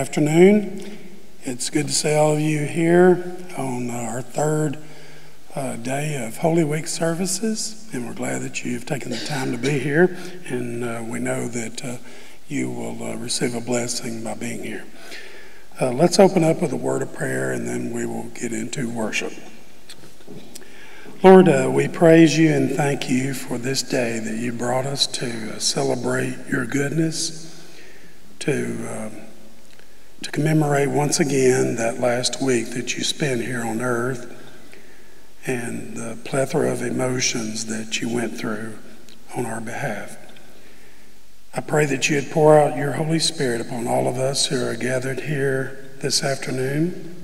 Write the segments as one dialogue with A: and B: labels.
A: Afternoon. It's good to see all of you here on our third uh, day of Holy Week services, and we're glad that you've taken the time to be here, and uh, we know that uh, you will uh, receive a blessing by being here. Uh, let's open up with a word of prayer, and then we will get into worship. Lord, uh, we praise you and thank you for this day that you brought us to celebrate your goodness, to um, to commemorate once again that last week that you spent here on earth and the plethora of emotions that you went through on our behalf. I pray that you'd pour out your Holy Spirit upon all of us who are gathered here this afternoon.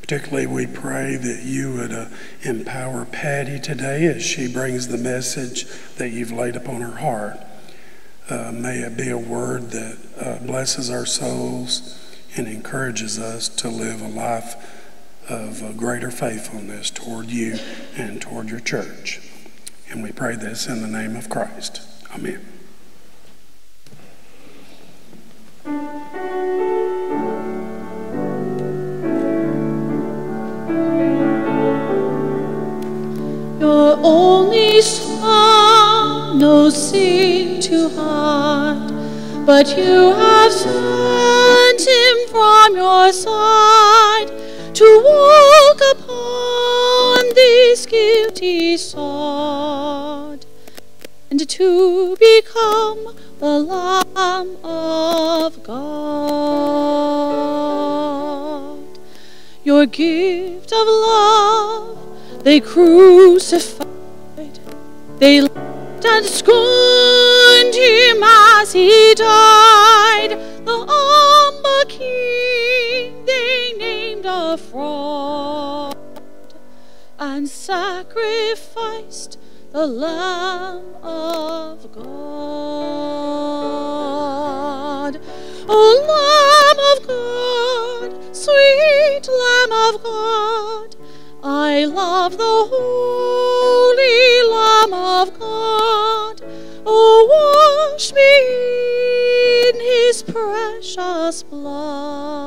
A: Particularly, we pray that you would uh, empower Patty today as she brings the message that you've laid upon her heart. Uh, may it be a word that uh, blesses our souls and encourages us to live a life of uh, greater faithfulness toward you and toward your church. And we pray this in the name of Christ. Amen.
B: Only sin too hard, but you have sent him from your side to walk upon this guilty sod and to become the Lamb of God. Your gift of love they crucified, they and scorned him as he died. The humble king they named a fraud and sacrificed the Lamb of God. O Lamb of God, sweet Lamb of God, I love the holy Lamb of God. Oh, wash me in his precious blood.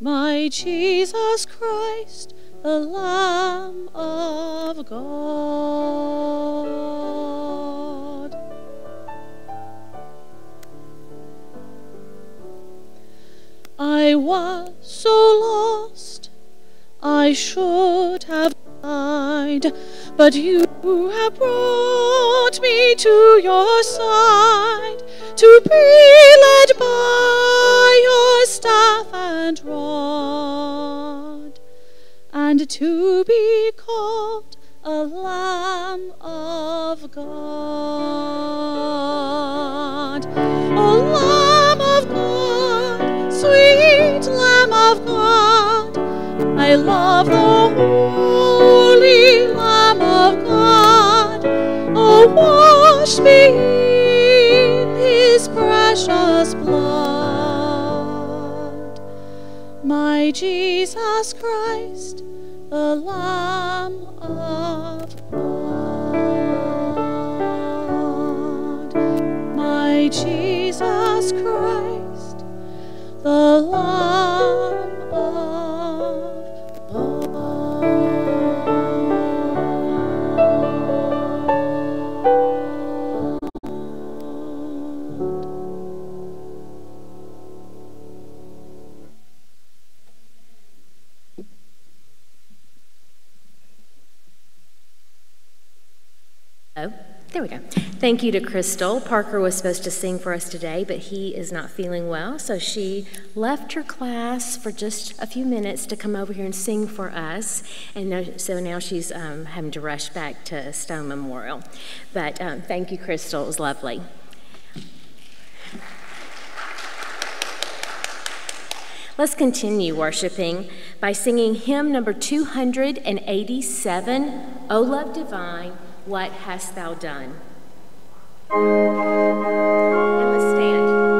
B: My Jesus Christ, the Lamb of God. I was so lost, I should have but you have brought me to your side to be led by your staff and rod, and to be called a Lamb of God. A Lamb of God, sweet Lamb of God, I love the holy Lamb of God. Oh, wash me in his precious blood. My Jesus Christ, the Lamb of God. My Jesus Christ, the Lamb of
C: there we go. Thank you to Crystal. Parker was supposed to sing for us today, but he is not feeling well, so she left her class for just a few minutes to come over here and sing for us. And so now she's um, having to rush back to Stone Memorial. But um, thank you, Crystal. It was lovely. Let's continue worshiping by singing hymn number 287, O Love Divine, What Hast Thou Done? And let's stand.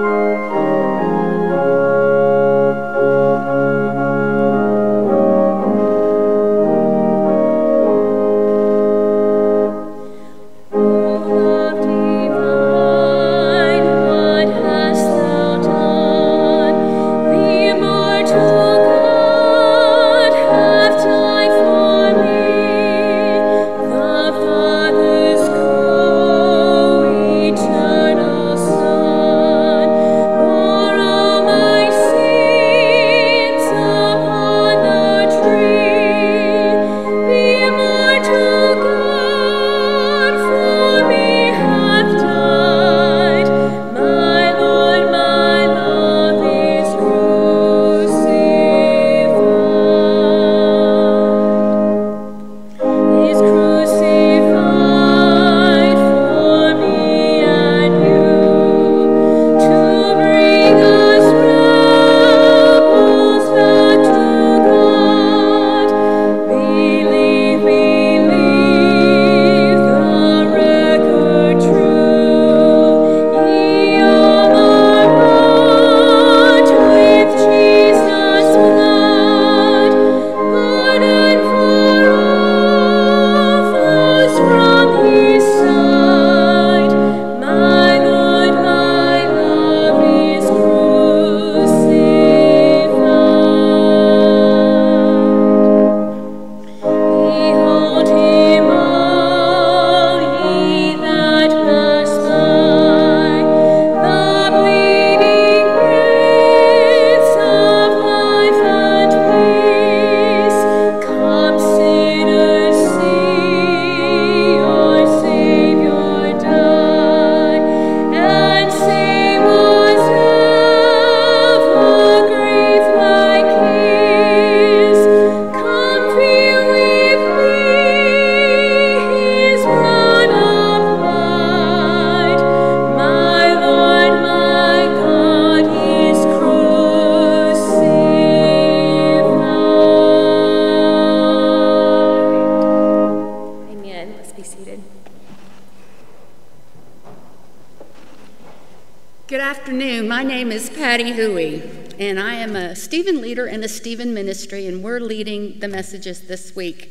D: Patty Huey, and I am a Stephen leader in the Stephen Ministry, and we're leading the messages this week.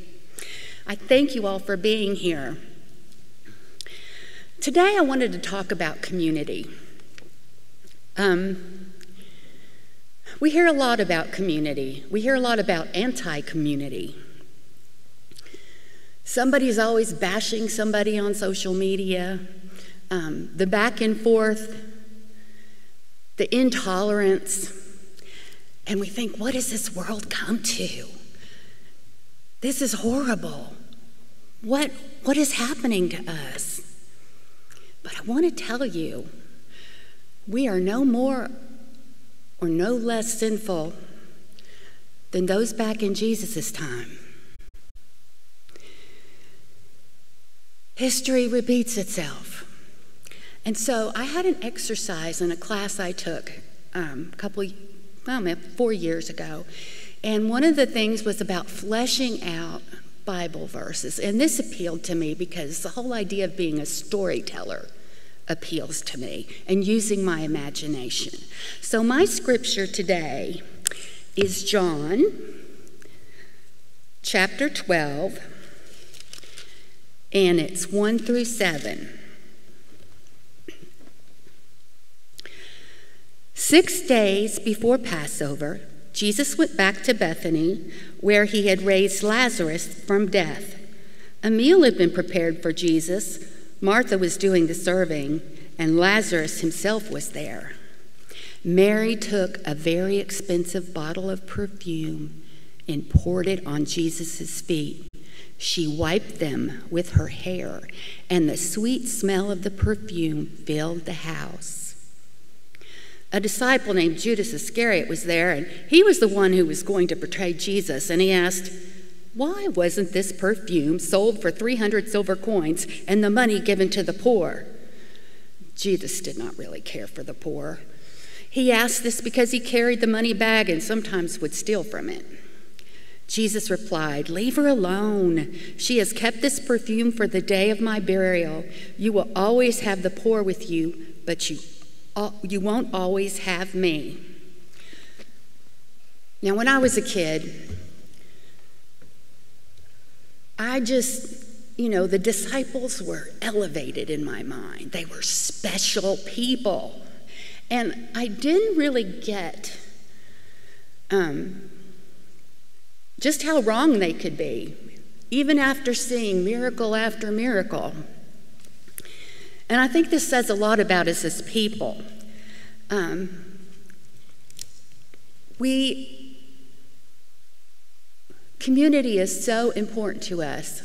D: I thank you all for being here. Today, I wanted to talk about community. Um, we hear a lot about community, we hear a lot about anti community. Somebody's always bashing somebody on social media, um, the back and forth, the intolerance. And we think, what has this world come to? This is horrible. What, what is happening to us? But I want to tell you, we are no more or no less sinful than those back in Jesus' time. History repeats itself. And so I had an exercise in a class I took um, a couple, well, four years ago. And one of the things was about fleshing out Bible verses. And this appealed to me because the whole idea of being a storyteller appeals to me and using my imagination. So my scripture today is John chapter 12 and it's 1 through 7. Six days before Passover, Jesus went back to Bethany, where he had raised Lazarus from death. A meal had been prepared for Jesus. Martha was doing the serving, and Lazarus himself was there. Mary took a very expensive bottle of perfume and poured it on Jesus' feet. She wiped them with her hair, and the sweet smell of the perfume filled the house. A disciple named Judas Iscariot was there, and he was the one who was going to betray Jesus. And he asked, Why wasn't this perfume sold for 300 silver coins and the money given to the poor? Judas did not really care for the poor. He asked this because he carried the money bag and sometimes would steal from it. Jesus replied, Leave her alone. She has kept this perfume for the day of my burial. You will always have the poor with you, but you, you won't always have me. Now, when I was a kid, I just, you know, the disciples were elevated in my mind. They were special people. And I didn't really get um, just how wrong they could be, even after seeing miracle after miracle. And I think this says a lot about us as people. Um, we, community is so important to us,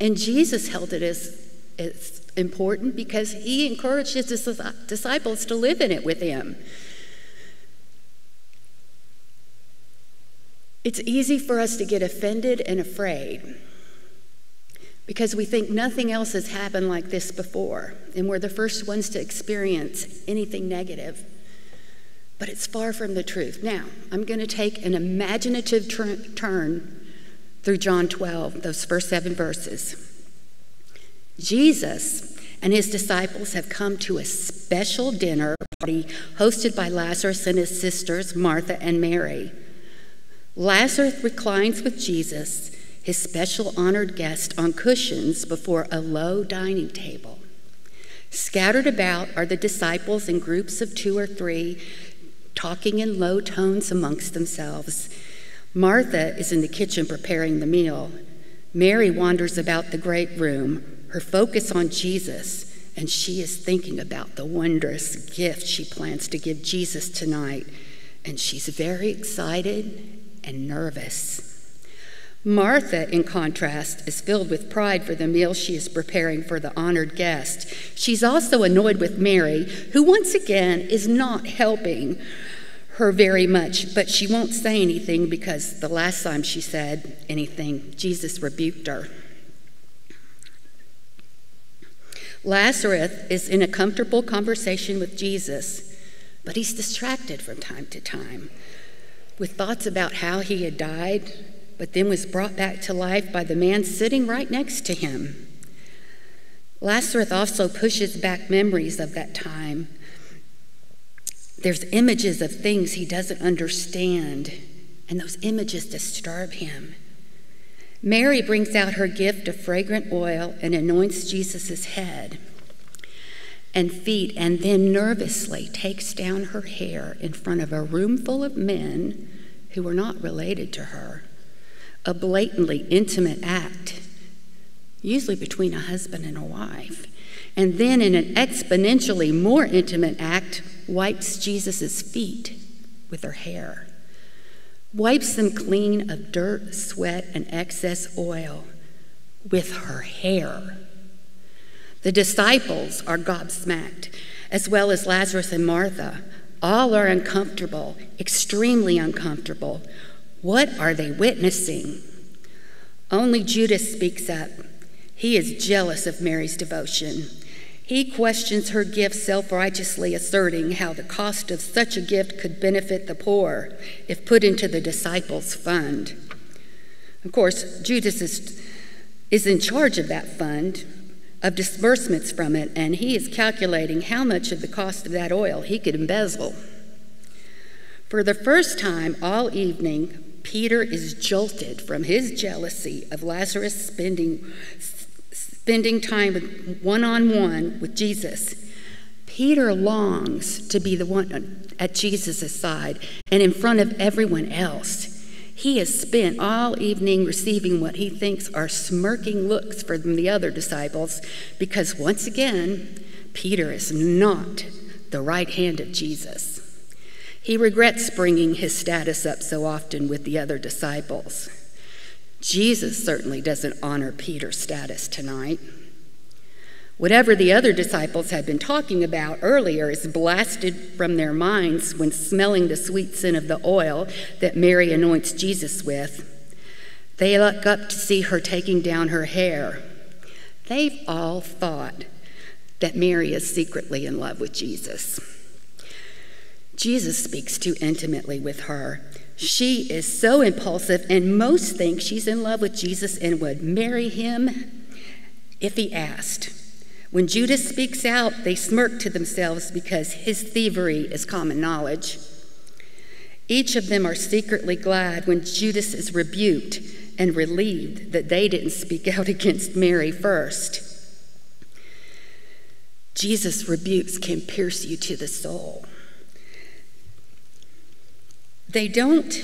D: and Jesus held it as, as important because he encouraged his disciples to live in it with him. It's easy for us to get offended and afraid because we think nothing else has happened like this before, and we're the first ones to experience anything negative. But it's far from the truth. Now, I'm going to take an imaginative turn through John 12, those first seven verses. Jesus and his disciples have come to a special dinner party hosted by Lazarus and his sisters, Martha and Mary. Lazarus reclines with Jesus, his special honored guest, on cushions before a low dining table. Scattered about are the disciples in groups of two or three, talking in low tones amongst themselves. Martha is in the kitchen preparing the meal. Mary wanders about the great room, her focus on Jesus, and she is thinking about the wondrous gift she plans to give Jesus tonight. And she's very excited and nervous. Martha, in contrast, is filled with pride for the meal she is preparing for the honored guest. She's also annoyed with Mary, who once again is not helping her very much, but she won't say anything because the last time she said anything, Jesus rebuked her. Lazarus is in a comfortable conversation with Jesus, but he's distracted from time to time with thoughts about how he had died, but then was brought back to life by the man sitting right next to him. Lazarus also pushes back memories of that time There's images of things he doesn't understand, and those images disturb him. Mary brings out her gift of fragrant oil and anoints Jesus' head and feet, and then nervously takes down her hair in front of a room full of men who were not related to her. A blatantly intimate act, usually between a husband and a wife. And then, in an exponentially more intimate act, wipes Jesus' feet with her hair, wipes them clean of dirt, sweat, and excess oil with her hair. The disciples are gobsmacked, as well as Lazarus and Martha. All are uncomfortable, extremely uncomfortable. What are they witnessing? Only Judas speaks up. He is jealous of Mary's devotion. He questions her gift, self righteously asserting how the cost of such a gift could benefit the poor if put into the disciples' fund. Of course, Judas is, is in charge of that fund, of disbursements from it, and he is calculating how much of the cost of that oil he could embezzle. For the first time all evening, Peter is jolted from his jealousy of Lazarus spending, spending time one on one with Jesus. Peter longs to be the one at Jesus' side and in front of everyone else. He has spent all evening receiving what he thinks are smirking looks from the other disciples because once again, Peter is not the right hand of Jesus. He regrets bringing his status up so often with the other disciples. Jesus certainly doesn't honor Peter's status tonight. Whatever the other disciples had been talking about earlier is blasted from their minds when smelling the sweet scent of the oil that Mary anoints Jesus with. They look up to see her taking down her hair. They've all thought that Mary is secretly in love with Jesus. Jesus speaks too intimately with her. She is so impulsive, and most think she's in love with Jesus and would marry him if he asked. When Judas speaks out, they smirk to themselves because his thievery is common knowledge. Each of them are secretly glad when Judas is rebuked and relieved that they didn't speak out against Mary first. Jesus' rebukes can pierce you to the soul. They don't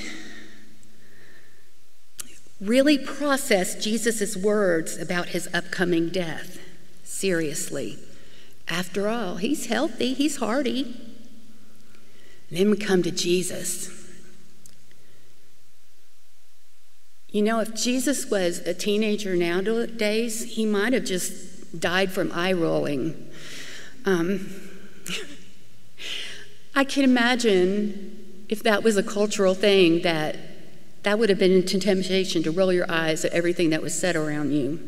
D: really process Jesus' words about his upcoming death seriously. After all, he's healthy, he's hearty. And then we come to Jesus. You know, if Jesus was a teenager nowadays, he might have just died from eye rolling. Um, I can imagine if that was a cultural thing that that would have been a temptation to roll your eyes at everything that was said around you.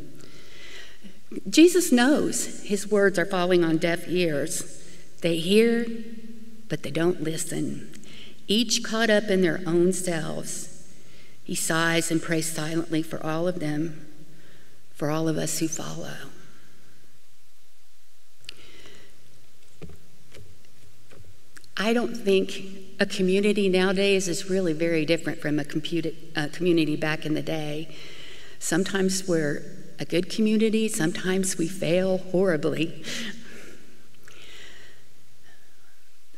D: Jesus knows his words are falling on deaf ears. They hear, but they don't listen, each caught up in their own selves. He sighs and prays silently for all of them, for all of us who follow. I don't think a community nowadays is really very different from a, community back in the day. Sometimes we're a good community, sometimes we fail horribly.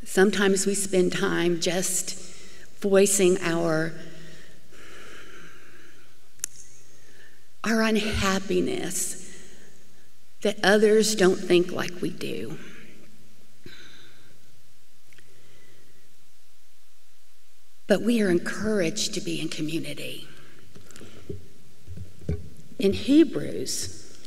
D: Sometimes we spend time just voicing our our unhappiness that others don't think like we do. But we are encouraged to be in community in Hebrews,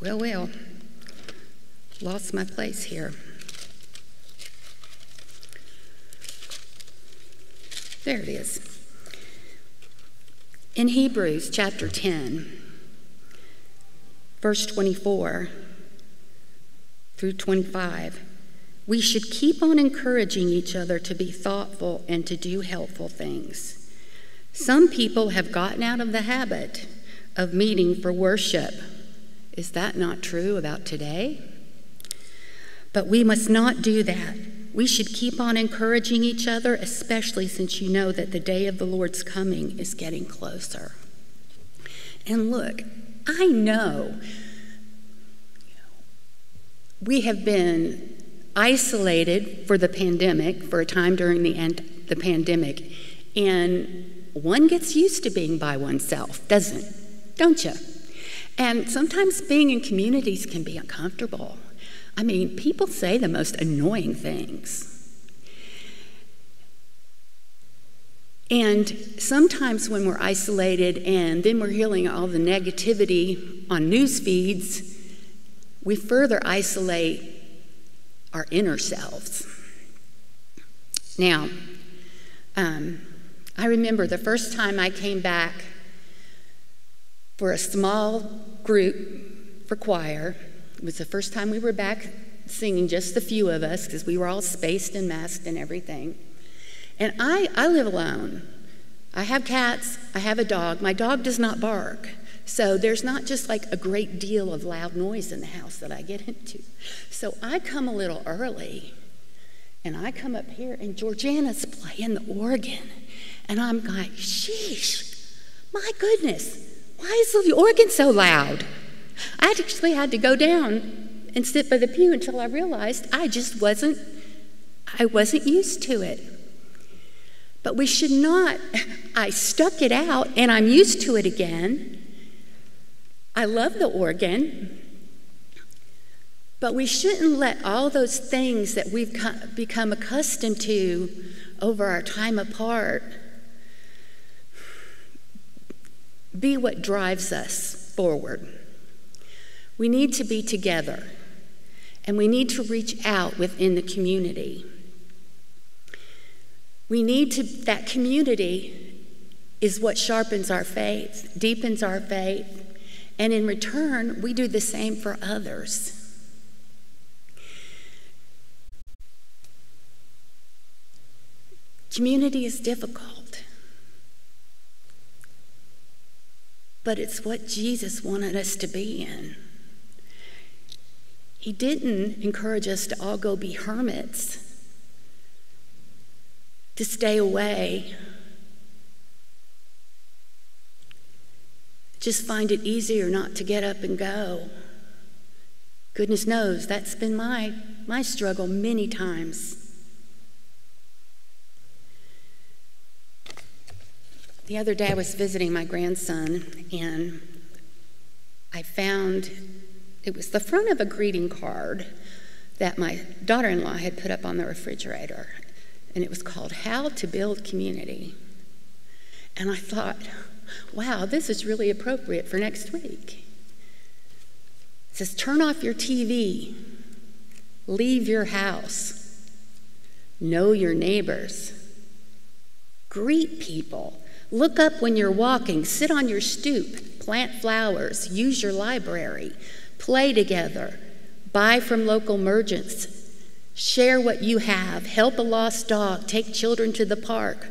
D: well, well, lost my place here. There it is. In Hebrews chapter 10, verse 24 through 25, we should keep on encouraging each other to be thoughtful and to do helpful things. Some people have gotten out of the habit of meeting for worship. Is that not true about today? But we must not do that. We should keep on encouraging each other, especially since you know that the day of the Lord's coming is getting closer. And look, I know we have been isolated for the pandemic, for a time during the, end, the pandemic, and one gets used to being by oneself, doesn't? Don't you? And sometimes being in communities can be uncomfortable. I mean, people say the most annoying things. And sometimes when we're isolated and then we're hearing all the negativity on news feeds, we further isolate our inner selves. Now, um, I remember the first time I came back for a small group for choir. It was the first time we were back singing, just the few of us, because we were all spaced and masked and everything. And I, I live alone. I have cats, I have a dog. My dog does not bark. So there's not just like a great deal of loud noise in the house that I get into. So I come a little early and I come up here and Georgiana's playing the organ. And I'm like, sheesh, my goodness, why is the organ so loud? I actually had to go down and sit by the pew until I realized I just wasn't I wasn't used to it. But we should not, I stuck it out and I'm used to it again. I love the organ, but we shouldn't let all those things that we've become accustomed to over our time apart be what drives us forward. We need to be together, and we need to reach out within the community. We need to, that community is what sharpens our faith, deepens our faith, and in return, we do the same for others. Community is difficult, but it's what Jesus wanted us to be in. He didn't encourage us to all go be hermits to stay away. Just find it easier not to get up and go. Goodness knows that's been my, my struggle many times. The other day I was visiting my grandson and I found it was the front of a greeting card that my daughter in law had put up on the refrigerator and it was called How to Build Community. And I thought, wow, this is really appropriate for next week. It says, turn off your TV, leave your house, know your neighbors, greet people, look up when you're walking, sit on your stoop, plant flowers, use your library, play together, buy from local merchants, Share what you have. Help a lost dog. Take children to the park.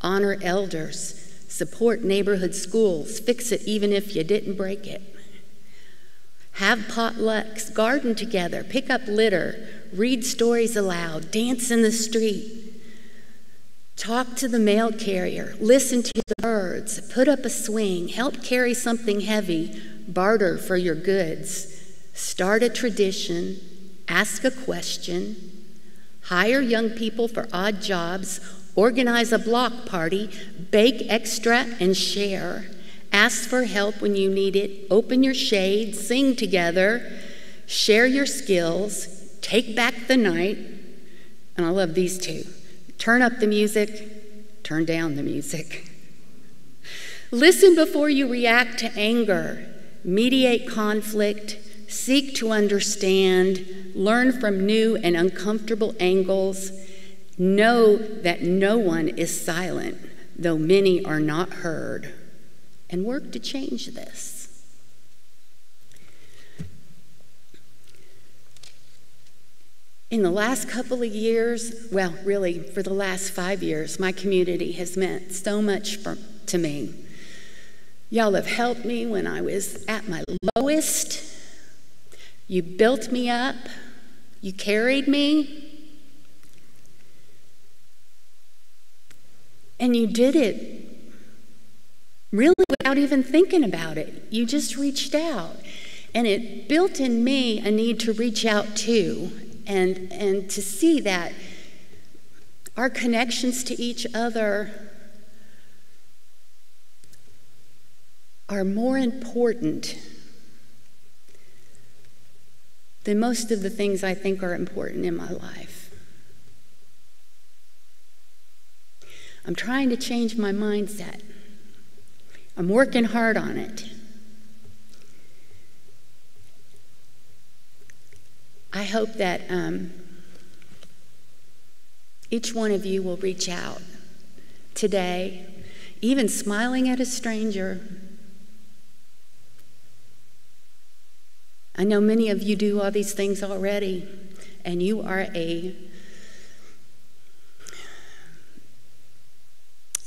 D: Honor elders. Support neighborhood schools. Fix it even if you didn't break it. Have potlucks. Garden together. Pick up litter. Read stories aloud. Dance in the street. Talk to the mail carrier. Listen to the birds. Put up a swing. Help carry something heavy. Barter for your goods. Start a tradition ask a question, hire young people for odd jobs, organize a block party, bake extra and share, ask for help when you need it, open your shade, sing together, share your skills, take back the night. And I love these two. Turn up the music, turn down the music. Listen before you react to anger, mediate conflict, seek to understand, learn from new and uncomfortable angles, know that no one is silent, though many are not heard, and work to change this. In the last couple of years, well, really, for the last five years, my community has meant so much for, to me. Y'all have helped me when I was at my lowest You built me up. You carried me. And you did it really without even thinking about it. You just reached out. And it built in me a need to reach out too and, and to see that our connections to each other are more important than most of the things I think are important in my life. I'm trying to change my mindset. I'm working hard on it. I hope that um, each one of you will reach out today, even smiling at a stranger I know many of you do all these things already, and you are a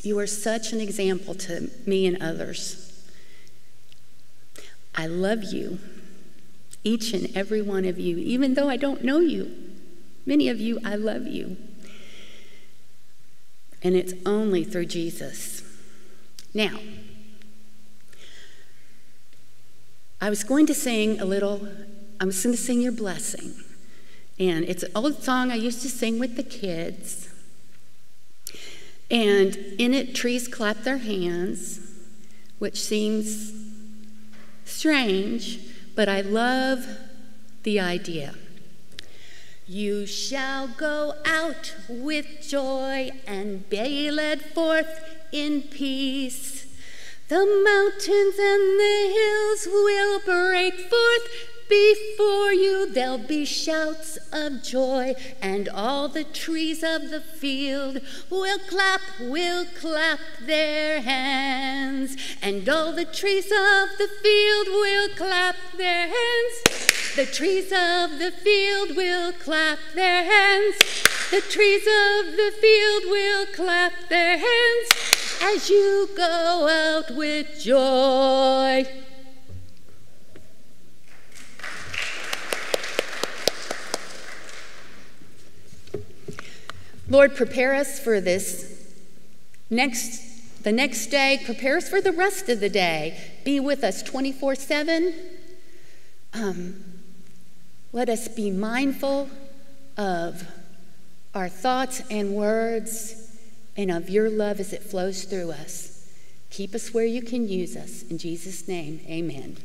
D: you are such an example to me and others. I love you, each and every one of you, even though I don't know you. Many of you, I love you. And it's only through Jesus. Now, I was going to sing a little, I was going to sing your blessing. And it's an old song I used to sing with the kids. And in it, trees clap their hands, which seems strange, but I love the idea. You shall go out with joy and be led forth in peace. The mountains and the hills will break forth before you. There'll be shouts of joy, and all the trees of the field will clap, will clap their hands. And all the trees of the field will clap their hands. The trees of the field will clap their hands. The trees of the field will clap their hands as you go out with joy. Lord, prepare us for this next the next day, prepare us for the rest of the day. Be with us 24 um, 7. let us be mindful of our thoughts and words and of your love as it flows through us. Keep us where you can use us. In Jesus' name, amen.